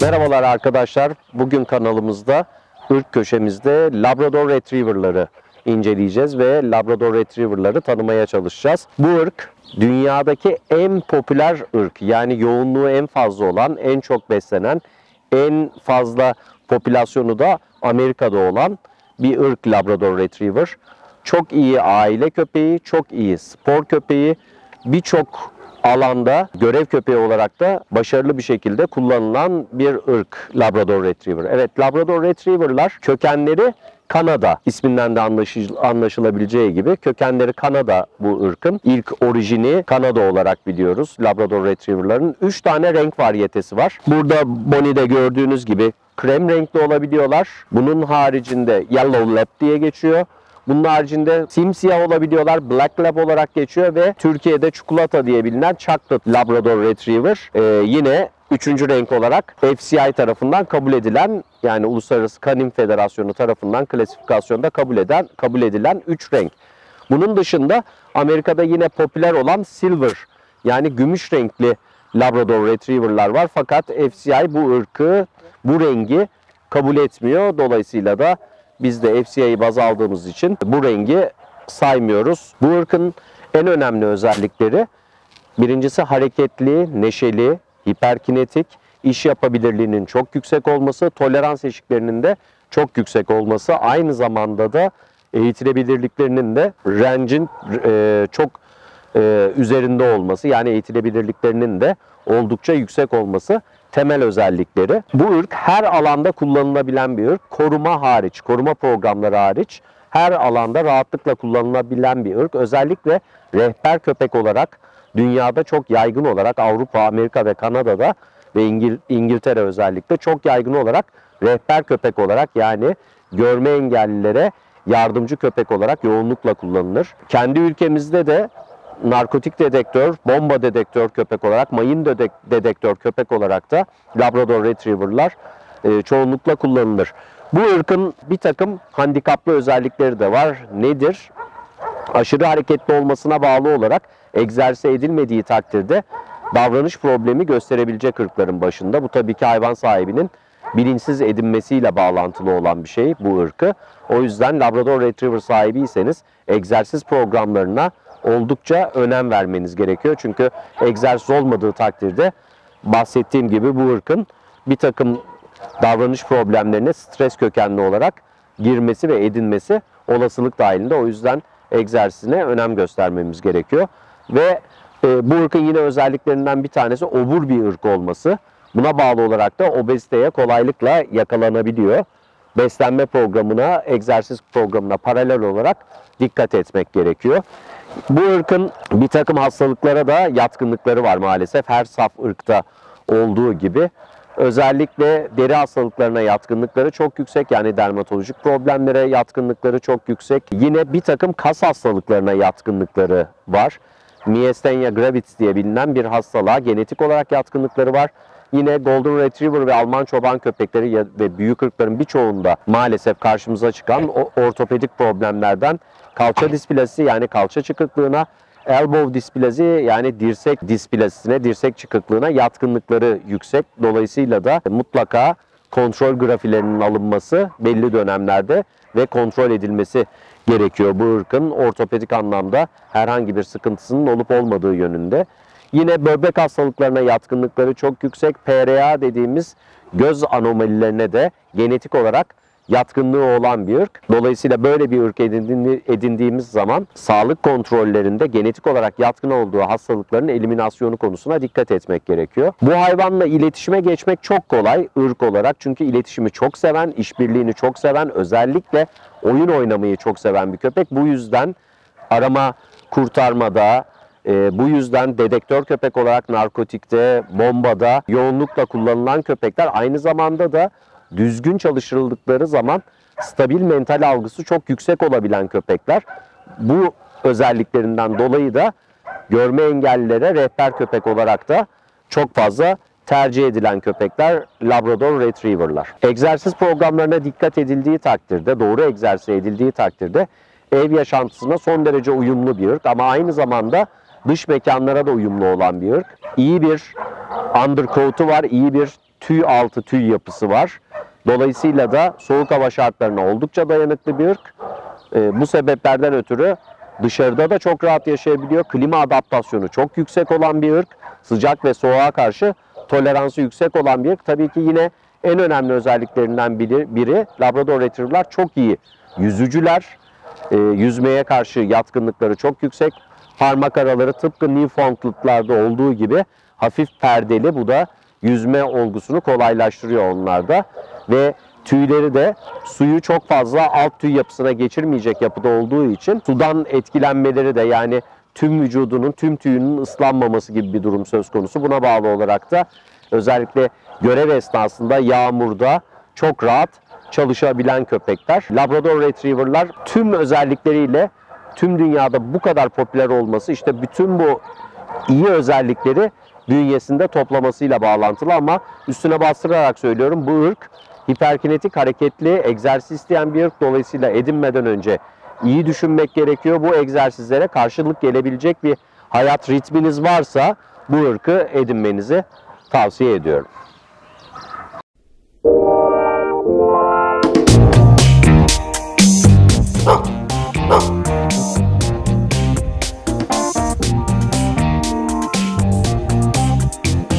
Merhabalar arkadaşlar. Bugün kanalımızda ırk köşemizde Labrador Retriever'ları inceleyeceğiz ve Labrador Retriever'ları tanımaya çalışacağız. Bu ırk dünyadaki en popüler ırk yani yoğunluğu en fazla olan, en çok beslenen, en fazla popülasyonu da Amerika'da olan bir ırk Labrador Retriever. Çok iyi aile köpeği, çok iyi spor köpeği, birçok alanda görev köpeği olarak da başarılı bir şekilde kullanılan bir ırk Labrador Retriever. Evet Labrador Retriever'lar kökenleri Kanada isminden de anlaşıl- anlaşılabileceği gibi kökenleri Kanada bu ırkın. İlk orijini Kanada olarak biliyoruz Labrador Retriever'ların. 3 tane renk varyetesi var. Burada Bonnie'de gördüğünüz gibi krem renkli olabiliyorlar. Bunun haricinde Yellow Lab diye geçiyor. Bunun haricinde simsiyah olabiliyorlar. Black Lab olarak geçiyor ve Türkiye'de çikolata diye bilinen Chocolate Labrador Retriever e, yine üçüncü renk olarak FCI tarafından kabul edilen yani Uluslararası Kanin Federasyonu tarafından klasifikasyonda kabul eden kabul edilen 3 renk. Bunun dışında Amerika'da yine popüler olan silver yani gümüş renkli Labrador Retriever'lar var fakat FCI bu ırkı, bu rengi kabul etmiyor. Dolayısıyla da biz de FCI'yi baz aldığımız için bu rengi saymıyoruz. Bu ırkın en önemli özellikleri birincisi hareketli, neşeli, hiperkinetik, iş yapabilirliğinin çok yüksek olması, tolerans eşiklerinin de çok yüksek olması, aynı zamanda da eğitilebilirliklerinin de range'in e, çok e, üzerinde olması yani eğitilebilirliklerinin de oldukça yüksek olması temel özellikleri. Bu ırk her alanda kullanılabilen bir ırk. Koruma hariç, koruma programları hariç her alanda rahatlıkla kullanılabilen bir ırk. Özellikle rehber köpek olarak dünyada çok yaygın olarak Avrupa, Amerika ve Kanada'da ve İngil- İngiltere özellikle çok yaygın olarak rehber köpek olarak yani görme engellilere yardımcı köpek olarak yoğunlukla kullanılır. Kendi ülkemizde de narkotik dedektör, bomba dedektör köpek olarak, mayın dedek- dedektör köpek olarak da Labrador Retriever'lar e, çoğunlukla kullanılır. Bu ırkın bir takım handikaplı özellikleri de var. Nedir? Aşırı hareketli olmasına bağlı olarak egzersiz edilmediği takdirde davranış problemi gösterebilecek ırkların başında. Bu tabii ki hayvan sahibinin bilinçsiz edinmesiyle bağlantılı olan bir şey bu ırkı. O yüzden Labrador Retriever sahibiyseniz egzersiz programlarına oldukça önem vermeniz gerekiyor. Çünkü egzersiz olmadığı takdirde bahsettiğim gibi bu ırkın bir takım davranış problemlerine stres kökenli olarak girmesi ve edinmesi olasılık dahilinde. O yüzden egzersizine önem göstermemiz gerekiyor. Ve e, bu ırkın yine özelliklerinden bir tanesi obur bir ırk olması. Buna bağlı olarak da obeziteye kolaylıkla yakalanabiliyor. Beslenme programına, egzersiz programına paralel olarak dikkat etmek gerekiyor. Bu ırkın bir takım hastalıklara da yatkınlıkları var maalesef. Her saf ırkta olduğu gibi. Özellikle deri hastalıklarına yatkınlıkları çok yüksek. Yani dermatolojik problemlere yatkınlıkları çok yüksek. Yine bir takım kas hastalıklarına yatkınlıkları var. Myasthenia gravis diye bilinen bir hastalığa genetik olarak yatkınlıkları var. Yine Golden Retriever ve Alman çoban köpekleri ve büyük ırkların birçoğunda maalesef karşımıza çıkan ortopedik problemlerden kalça displazisi yani kalça çıkıklığına, elbow displazi yani dirsek displasisine, dirsek çıkıklığına yatkınlıkları yüksek. Dolayısıyla da mutlaka kontrol grafilerinin alınması belli dönemlerde ve kontrol edilmesi gerekiyor bu ırkın ortopedik anlamda herhangi bir sıkıntısının olup olmadığı yönünde. Yine böbrek hastalıklarına yatkınlıkları çok yüksek. PRA dediğimiz göz anomalilerine de genetik olarak yatkınlığı olan bir ırk. Dolayısıyla böyle bir ırk edindi- edindiğimiz zaman sağlık kontrollerinde genetik olarak yatkın olduğu hastalıkların eliminasyonu konusuna dikkat etmek gerekiyor. Bu hayvanla iletişime geçmek çok kolay ırk olarak çünkü iletişimi çok seven, işbirliğini çok seven, özellikle oyun oynamayı çok seven bir köpek. Bu yüzden arama kurtarmada, e, bu yüzden dedektör köpek olarak narkotikte, bombada yoğunlukla kullanılan köpekler aynı zamanda da düzgün çalıştırıldıkları zaman stabil mental algısı çok yüksek olabilen köpekler. Bu özelliklerinden dolayı da görme engellilere rehber köpek olarak da çok fazla tercih edilen köpekler Labrador Retriever'lar. Egzersiz programlarına dikkat edildiği takdirde, doğru egzersiz edildiği takdirde ev yaşantısına son derece uyumlu bir ırk ama aynı zamanda dış mekanlara da uyumlu olan bir ırk. İyi bir undercoat'u var, iyi bir tüy altı tüy yapısı var. Dolayısıyla da soğuk hava şartlarına oldukça dayanıklı bir ırk. Ee, bu sebeplerden ötürü dışarıda da çok rahat yaşayabiliyor. Klima adaptasyonu çok yüksek olan bir ırk. Sıcak ve soğuğa karşı toleransı yüksek olan bir ırk. Tabii ki yine en önemli özelliklerinden biri, biri Labrador Retriever'lar çok iyi yüzücüler. Ee, yüzmeye karşı yatkınlıkları çok yüksek. Parmak araları tıpkı Newfoundland'larda olduğu gibi hafif perdeli. Bu da yüzme olgusunu kolaylaştırıyor onlarda. Ve tüyleri de suyu çok fazla alt tüy yapısına geçirmeyecek yapıda olduğu için sudan etkilenmeleri de yani tüm vücudunun tüm tüyünün ıslanmaması gibi bir durum söz konusu. Buna bağlı olarak da özellikle görev esnasında yağmurda çok rahat çalışabilen köpekler. Labrador Retriever'lar tüm özellikleriyle tüm dünyada bu kadar popüler olması işte bütün bu iyi özellikleri bünyesinde toplamasıyla bağlantılı ama üstüne bastırarak söylüyorum bu ırk hiperkinetik hareketli egzersiz isteyen bir ırk dolayısıyla edinmeden önce iyi düşünmek gerekiyor. Bu egzersizlere karşılık gelebilecek bir hayat ritminiz varsa bu ırkı edinmenizi tavsiye ediyorum.